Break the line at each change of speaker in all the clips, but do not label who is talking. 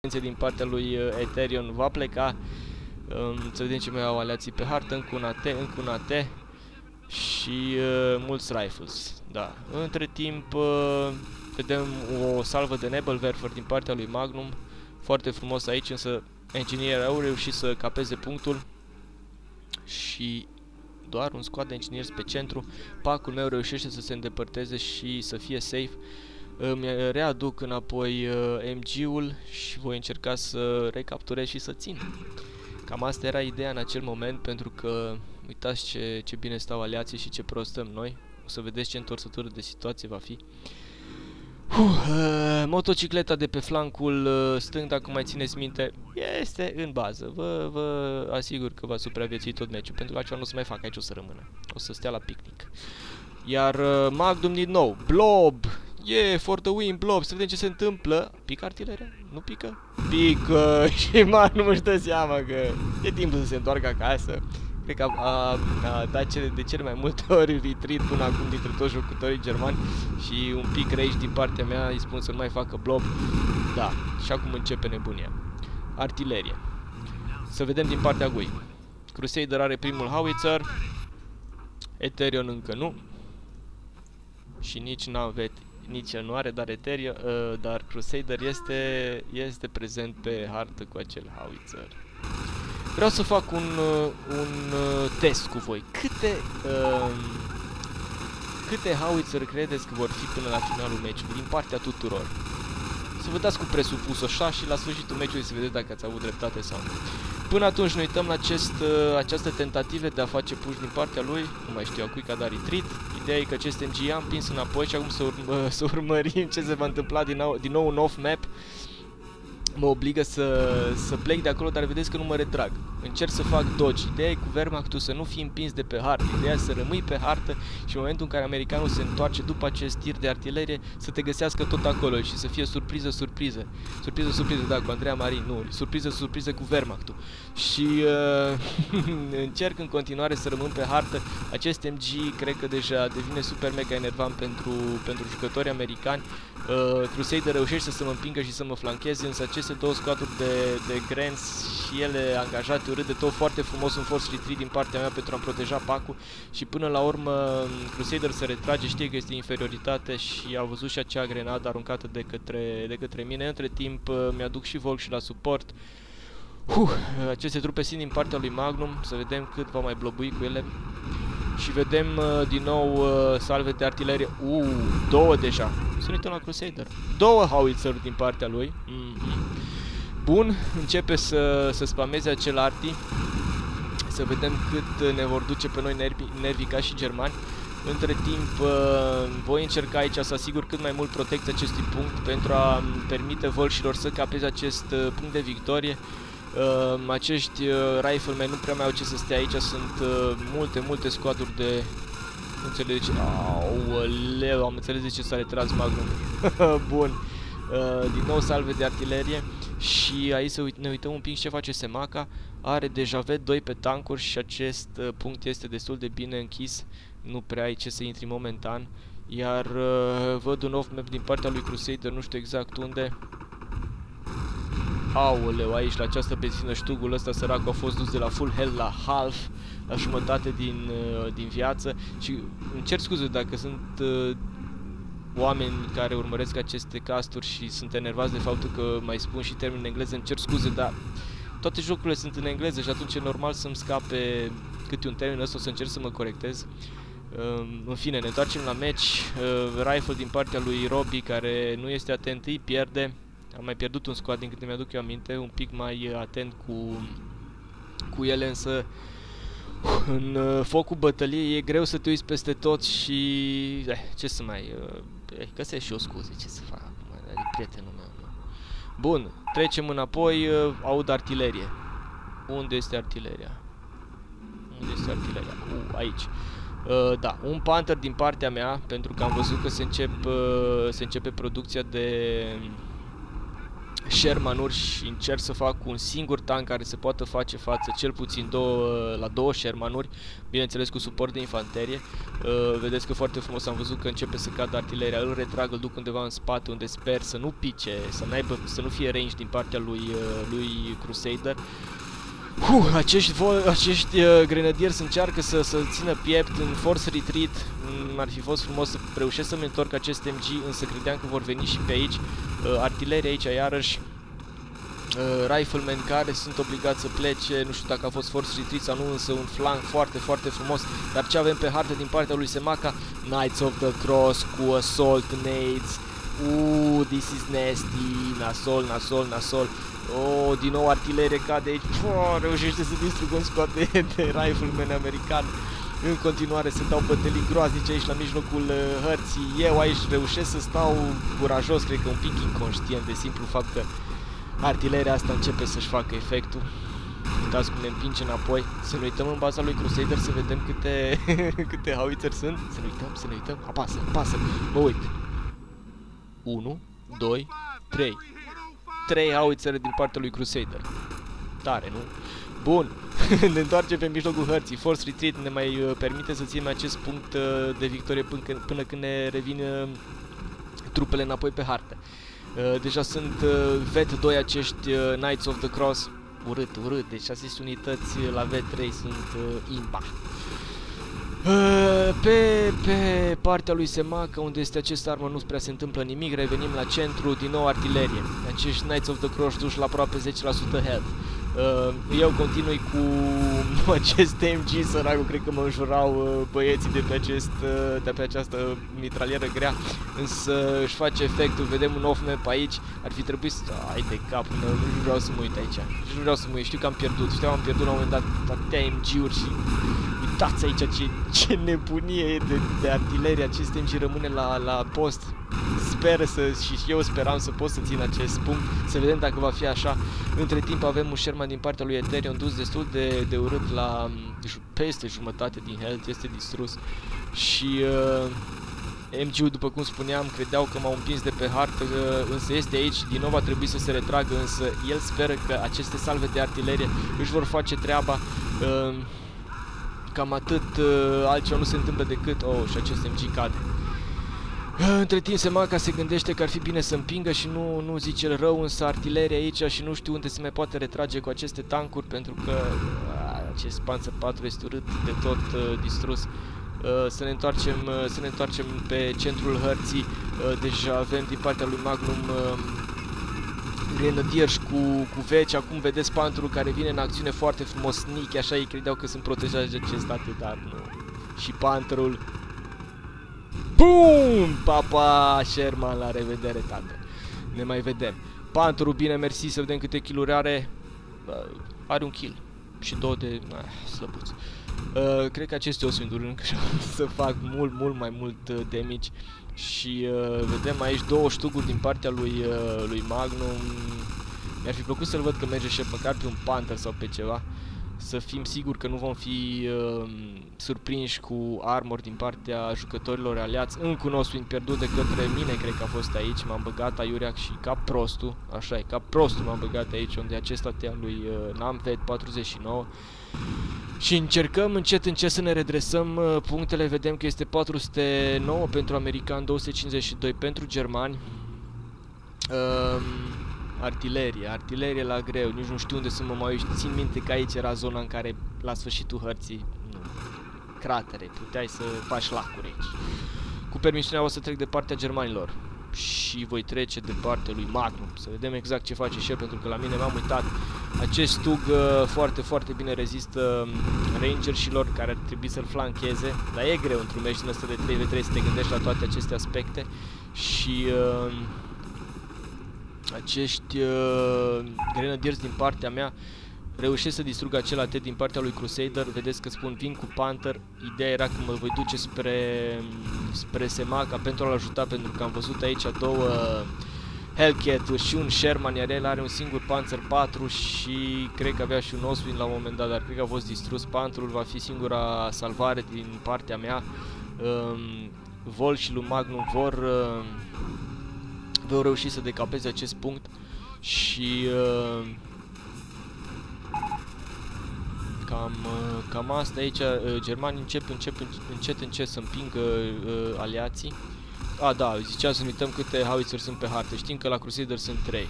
din partea lui uh, Ethereum va pleca. Um, să vedem ce mai au aliații pe hartă, încă un AT, încă un AT și uh, mulți rifles. Da. Între timp uh, vedem o salvă de Nebelwerfer din partea lui Magnum. Foarte frumos aici, însă engineer au reușit să capeze punctul și doar un squad de engineers pe centru. Pacul meu reușește să se îndepărteze și să fie safe. Îmi readuc înapoi uh, MG-ul și voi încerca să recapturez și să țin. Cam asta era ideea în acel moment pentru că uitați ce, ce bine stau aliații și ce prost stăm noi. O să vedeți ce întorsătură de situație va fi. Uh, uh, motocicleta de pe flancul uh, stâng, dacă mai țineți minte, este în bază. Vă, vă asigur că va supraviețui tot meciul, pentru că altceva nu o să mai fac aici, o să rămână. O să stea la picnic. Iar uh, Magnum din nou, Blob, Yeah, for the win, blob, să vedem ce se întâmplă. Pică artileria? Nu pică? Pică și man nu își dă seama că e timpul să se întoarcă acasă. Cred că a, a, a dat cele, de cele mai multe ori retreat până acum dintre toți jucătorii germani și un pic rage din partea mea îi spun să nu mai facă blob. Da, și acum începe nebunia. Artilerie. Să vedem din partea Gui. Crusader are primul howitzer. Ethereum încă nu. Și nici Navet nici el nu are, dar Ethereum, uh, dar Crusader este, este prezent pe hartă cu acel howitzer. Vreau să fac un, uh, un uh, test cu voi. Câte, uh, câte howitzer credeți că vor fi până la finalul meciului din partea tuturor? Să vă dați cu presupus așa și la sfârșitul meciului să vedeți dacă ați avut dreptate sau nu. Până atunci ne uităm la acest, uh, această tentative de a face push din partea lui, nu mai știu a cui că a dat retreat. Ideea e că acest MG a împins înapoi și acum să, urmă, să urmărim ce se va întâmpla din nou, din nou un off-map mă obligă să, să plec de acolo, dar vedeți că nu mă retrag. Încerc să fac dodge. Ideea e cu Wehrmachtul să nu fii împins de pe hartă. Ideea e să rămâi pe hartă și în momentul în care americanul se întoarce după acest tir de artilerie, să te găsească tot acolo și să fie surpriză, surpriză. Surpriză, surpriză, da, cu Andreea Marin, nu. Surpriză, surpriză cu Wehrmachtul. Și uh, încerc în continuare să rămân pe hartă. Acest MG cred că deja devine super mega enervant pentru, pentru jucători americani. Uh, Crusader reușește să mă împingă și să mă flancheze, însă aceste două squaduri de, de Grants și ele angajate urât de tot foarte frumos un force retreat din partea mea pentru a proteja pacul și până la urmă Crusader se retrage, știe că este inferioritate și a văzut și acea grenadă aruncată de către, de către mine. Între timp uh, mi-aduc și Volk și la suport. Uh, aceste trupe sunt din partea lui Magnum, să vedem cât va mai blobui cu ele. Și vedem uh, din nou uh, salve de artilerie. Uh, două deja. Să uităm la Crusader. Două howitzer din partea lui. Mm -hmm. Bun, începe să, să spameze acel arti. Să vedem cât ne vor duce pe noi nervi, nervi ca și germani. Între timp, uh, voi încerca aici să asigur cât mai mult protecția acestui punct pentru a permite volșilor să capeze acest uh, punct de victorie. Uh, acești uh, riflemen nu prea mai au ce să stea aici, sunt uh, multe, multe scoaduri de... Nu înțeleg de ce... Aoleu, am înțeles de ce s-a retras Magnum. Bun. Uh, din nou salve de artilerie și aici să uit ne uităm un pic ce face Semaca. Are deja V2 pe tancuri și acest uh, punct este destul de bine închis. Nu prea ai ce să intri momentan. Iar uh, văd un off-map din partea lui Crusader, nu știu exact unde. Aoleu, aici la această benzină ștugul ăsta săracul a fost dus de la full hell la half, la jumătate din, uh, din viață și îmi cer scuze dacă sunt uh, oameni care urmăresc aceste casturi și sunt enervați de faptul că mai spun și termen în engleză, îmi cer scuze, dar toate jocurile sunt în engleză și atunci e normal să-mi scape câte un termen ăsta, o să încerc să mă corectez. Uh, în fine, ne întoarcem la match. Uh, rifle din partea lui Robbie, care nu este atent, îi pierde. Am mai pierdut un squad din câte mi-aduc eu aminte, un pic mai atent cu, cu ele, însă în uh, focul bătăliei e greu să te uiți peste tot și... Eh, ce să mai... Uh, eh, găsesc și o scuze, ce să fac acum, e prietenul meu. Nu? Bun, trecem înapoi, uh, aud artilerie. Unde este artileria? Unde este artileria? Uh, aici. Uh, da, un Panther din partea mea, pentru că am văzut că se, încep, uh, se începe producția de Shermanuri și încerc să fac un singur tank care se poată face față cel puțin două, la două Shermanuri, bineînțeles cu suport de infanterie. Uh, vedeți că foarte frumos am văzut că începe să cadă artileria, îl retrag, îl duc undeva în spate unde sper să nu pice, să, aibă, să nu fie range din partea lui, uh, lui Crusader. Uh, acești, acești uh, grenadieri să încearcă să, să țină piept în force retreat. Mm, ar fi fost frumos să reușesc să-mi întorc acest MG, însă credeam că vor veni și pe aici. Uh, artileria aici iarăși. Uh, riflemen care sunt obligați să plece, nu știu dacă a fost force retreat sau nu, însă un flank foarte, foarte frumos. Dar ce avem pe hartă din partea lui Semaka? Knights of the Cross cu assault nades. Uuu, this is nasty, nasol, nasol, nasol. Oh, din nou artilerie cade aici. Oh, reușește să distrugă un squad de, de rifleman american. În continuare se dau bătălii groaznice aici la mijlocul uh, hărții. Eu aici reușesc să stau curajos, cred că un pic inconștient de simplu fapt că artileria asta începe să-și facă efectul. Uitați cum ne împinge înapoi. Să ne uităm în baza lui Crusader să vedem câte, câte howitzer sunt. Să ne uităm, să ne uităm. Apasă, apasă. Mă uit. 1, 2, 3. 3 howitzer din partea lui Crusader. Tare, nu? Bun. ne întoarcem pe mijlocul hărții. Force Retreat ne mai uh, permite să ținem acest punct uh, de victorie până când, până când ne revin uh, trupele înapoi pe hartă. Uh, deja sunt uh, VET 2 acești uh, Knights of the Cross. Urât, urât. Deci aceste unități la V3 sunt uh, imba. Uh, pe, pe partea lui Semaca, unde este acest armă, nu prea se întâmplă nimic. Revenim la centru, din nou artilerie. Acești Knights of the Cross duși la aproape 10% health. Uh, eu continui cu acest MG săracul, cred că mă înjurau uh, băieții de pe, acest, uh, de pe această mitralieră grea, însă își face efectul, vedem un off map aici, ar fi trebuit să... Ai de cap, nu, nu vreau să mă uit aici, nu vreau să mă uit, știu că am pierdut, știu că am pierdut la un moment dat atâtea MG-uri și uitați aici ce, ce nebunie e de, de artilerie, acest MG rămâne la, la post, sper să, și eu speram să pot să țin acest punct, să vedem dacă va fi așa. Între timp avem un Sherman din partea lui Ethereum dus destul de, de urât la peste jumătate din health, este distrus. Și uh, MG-ul, după cum spuneam, credeau că m-au împins de pe hartă, uh, însă este aici, din nou va trebui să se retragă, însă el speră că aceste salve de artilerie își vor face treaba. Uh, cam atât, uh, altceva nu se întâmplă decât, oh, și acest MG cade. Între timp Semaca se gândește că ar fi bine să împingă și nu, nu zice rău, însă artileria aici și nu știu unde se mai poate retrage cu aceste tancuri pentru că a, acest Panzer 4 este urât de tot uh, distrus. Uh, să ne întoarcem uh, să ne întoarcem pe centrul hărții. Uh, deja avem din partea lui Magnum uh, grenadieri cu, cu veci. Acum vedeți Panturul care vine în acțiune foarte frumos, sneak, așa ei credeau că sunt protejați de acest state, dar nu. Și Panturul Bum! Papa Sherman, la revedere, tată. Ne mai vedem. Panturul, bine, mersi, să vedem câte kill are. Uh, are un kill. Și două de... Uh, slăbuț. Uh, cred că aceste o sunt încă să fac mult, mult mai mult uh, damage. Și uh, vedem aici două ștuguri din partea lui, uh, lui Magnum. Mi-ar fi plăcut să-l văd că merge și măcar pe un Panther sau pe ceva să fim siguri că nu vom fi uh, surprinși cu armor din partea jucătorilor aliați. Încă un Oswin pierdut de către mine, cred că a fost aici, m-am băgat aiureac și ca prostul, așa e, ca prostul m-am băgat aici, unde acesta tea lui uh, Namved 49. Și încercăm încet încet să ne redresăm uh, punctele, vedem că este 409 pentru american, 252 pentru germani. Uh, Artilerie, artilerie la greu, nici nu știu unde să mă mai uit. Țin minte că aici era zona în care, la sfârșitul hărții, nu, cratere, puteai să faci lacuri aici. Cu permisiunea o să trec de partea germanilor și voi trece de partea lui Magnum, să vedem exact ce face și el, pentru că la mine m-am uitat. Acest stug uh, foarte, foarte bine rezistă um, rangerșilor care ar trebui să-l flancheze, dar e greu într-un meci din ăsta de 3v3 să te gândești la toate aceste aspecte și... Uh, acești uh, grenadiers din partea mea reușesc să distrug acel AT din partea lui Crusader. Vedeți că spun vin cu Panther. Ideea era că mă voi duce spre, spre Semaca pentru a-l ajuta pentru că am văzut aici două hellcat și un Sherman, iar el are un singur Panzer 4 și cred că avea și un Oswin la un moment dat, dar cred că a fost distrus. Pantherul va fi singura salvare din partea mea. Um, Vol și lui Magnum vor uh, vor reuși să decapeze acest punct Și uh, cam, uh, cam asta aici, uh, germanii încep, încep încet încet să împingă uh, aliații. A, da, zicea să nu uităm câte howitzer sunt pe hartă. Știm că la Crusader sunt 3.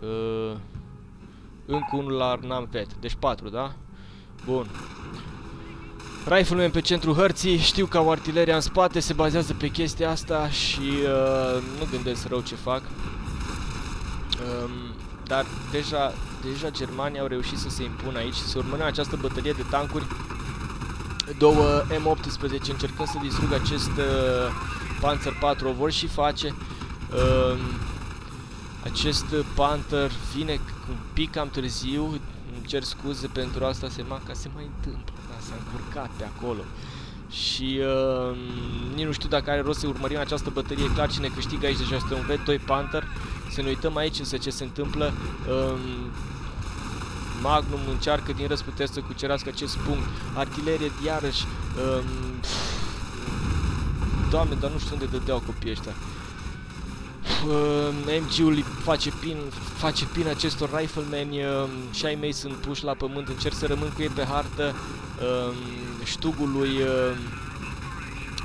Uh, încă unul la Namvet. Deci 4, da? Bun. Rifleman pe centrul hărții, știu că au artileria în spate, se bazează pe chestia asta și uh, nu gândesc rău ce fac. Um, dar deja, deja germanii au reușit să se impună aici, să urmărim această bătălie de tancuri. Două M18 încercând să distrugă acest uh, Panzer 4, o vor și face. Uh, acest Panther vine un pic cam târziu, îmi cer scuze pentru asta, se ca se mai întâmplă, da, s-a încurcat pe acolo. Și uh, nici nu știu dacă are rost să urmărim această bătălie, clar cine câștigă aici deja este un V2 Panther. Să ne uităm aici însă ce se întâmplă. Uh, Magnum încearcă din răsputeri să cucerească acest punct. Artilerie iarăși. Uh, Doamne, dar nu știu unde dădeau copiii ăștia. Uh, MG-ul face pin, face pin acestor riflemen uh, și ai mei sunt puși la pământ, încerc să rămân cu ei pe hartă. Uh, ștugul lui uh,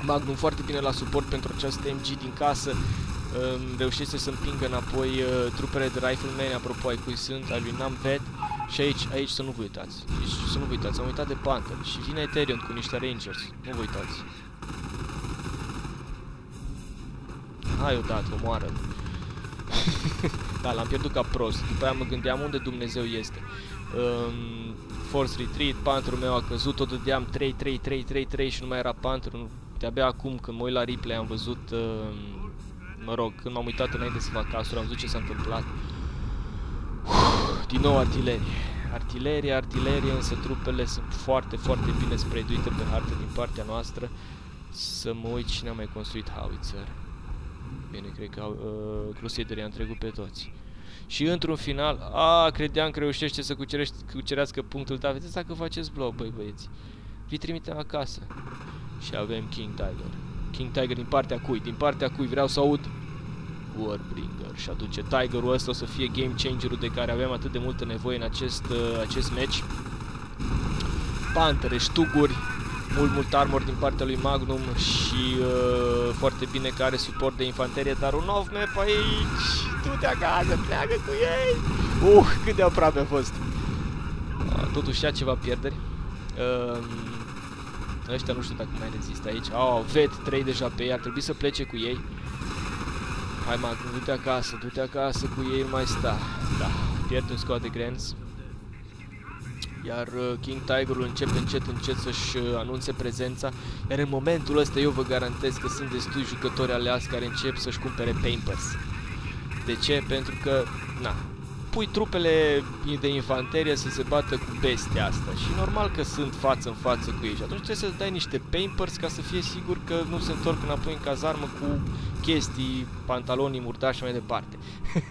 Magnum foarte bine la suport pentru această MG din casă. Uh, reușește să împingă înapoi uh, trupele de riflemen, apropo ai cui sunt, al lui Namvet. Și aici, aici să nu vă uitați. Deci, să nu vă uitați, am uitat de Panther și vine Ethereum cu niște Rangers. Nu vă uitați. Hai odată, omoară Da, l-am pierdut ca prost. După aia mă gândeam unde Dumnezeu este. Um, Force Retreat, Pantherul meu a căzut, tot dădeam 3, 3, 3, 3, 3 și nu mai era Panther. De-abia acum când mă uit la replay am văzut, uh, mă rog, când m-am uitat înainte să fac casuri, am văzut ce s-a întâmplat. Uf, din nou artilerie. Artilerie, artilerie, însă trupele sunt foarte, foarte bine spreaduite pe hartă din partea noastră. Să mă uit cine a mai construit howitzer. Bine, cred că uh, Crusader i-a întregut pe toți. Și într-un final, a, credeam că reușește să cucerească punctul, dar vedeți dacă faceți blog, băi băieți. Vi trimitem acasă. Și avem King Tiger. King Tiger din partea cui? Din partea cui vreau să aud Warbringer și aduce Tigerul ăsta o să fie game changerul de care avem atât de multă nevoie în acest, uh, acest match. Pantere, ștuguri, mult, mult armor din partea lui Magnum și uh, foarte bine că are suport de infanterie, dar un off map aici, tu te acasă, pleacă cu ei! Uh, cât de aproape a fost! Uh, totuși ia ceva pierderi. Uh, ăștia nu știu dacă mai rezistă aici. Au, oh, vet 3 deja pe ei, ar trebui să plece cu ei. Hai Magnum, du-te acasă, du-te acasă cu ei, nu mai sta. Da, pierd un squad de Grants. Iar uh, King Tigerul începe încet încet să-și uh, anunțe prezența Iar în momentul ăsta eu vă garantez că sunt destui jucători aleați care încep să-și cumpere Pampers De ce? Pentru că, na, pui trupele de infanterie să se bată cu bestia asta și normal că sunt față în față cu ei și atunci trebuie să dai niște pampers ca să fie sigur că nu se întorc înapoi în cazarmă cu chestii, pantaloni murdari și mai departe.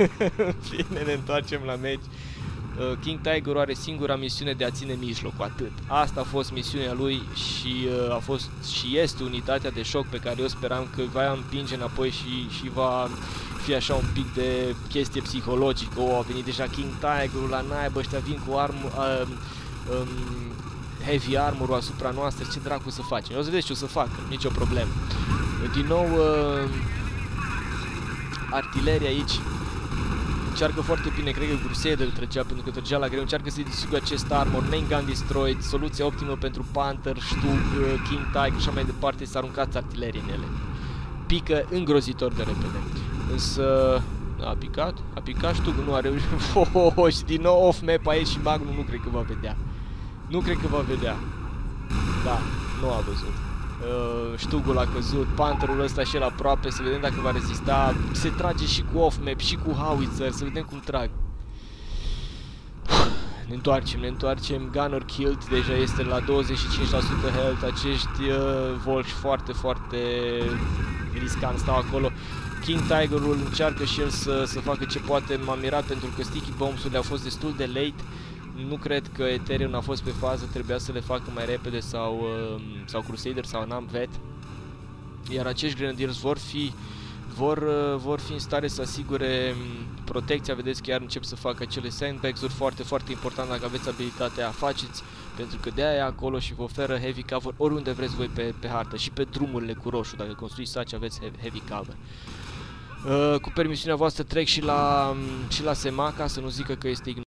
Bine, ne întoarcem la meci. Uh, King Tiger are singura misiune de a ține mijlocul, atât. Asta a fost misiunea lui și uh, a fost și este unitatea de șoc pe care eu speram că va împinge înapoi și, și va fi așa un pic de chestie psihologică. O, a venit deja King Tiger-ul la naibă, ăștia vin cu arm, uh, um, heavy armor asupra noastră, ce dracu să facem? Eu o să vedeți ce o să fac, nicio problemă. Din nou, uh, artileria aici încearcă foarte bine, cred că Crusader trecea pentru că trecea la greu, încearcă să-i distrugă acest armor, main gun destroyed, soluția optimă pentru Panther, Stug, King Tiger și așa mai departe, să aruncați artilerii în ele. Pică îngrozitor de repede. Însă a picat, a picat Stug, nu a reușit, oh, și din nou off map aici și Magnum nu cred că va vedea. Nu cred că va vedea. Da, nu a văzut uh, ștugul a căzut, panterul ăsta și el aproape, să vedem dacă va rezista. Se trage și cu off-map, și cu howitzer, să vedem cum trag. Ne întoarcem, ne întoarcem. Gunner killed, deja este la 25% health. Acești uh, volși foarte, foarte riscant stau acolo. King Tigerul încearcă și el să, să facă ce poate. M-am mirat pentru că sticky bombs-urile au fost destul de late nu cred că Ethereum a fost pe fază, trebuia să le facă mai repede sau, uh, sau Crusader sau Namvet. Iar acești Grenadiers vor fi vor, uh, vor fi în stare să asigure um, protecția, vedeți că iar încep să facă acele sandbags-uri foarte, foarte important dacă aveți abilitatea, faceți, pentru că de aia acolo și vă oferă heavy cover oriunde vreți voi pe, pe hartă și pe drumurile cu roșu, dacă construiți saci aveți heavy cover. Uh, cu permisiunea voastră trec și la, um, și la Semaca, să nu zică că este ignorat.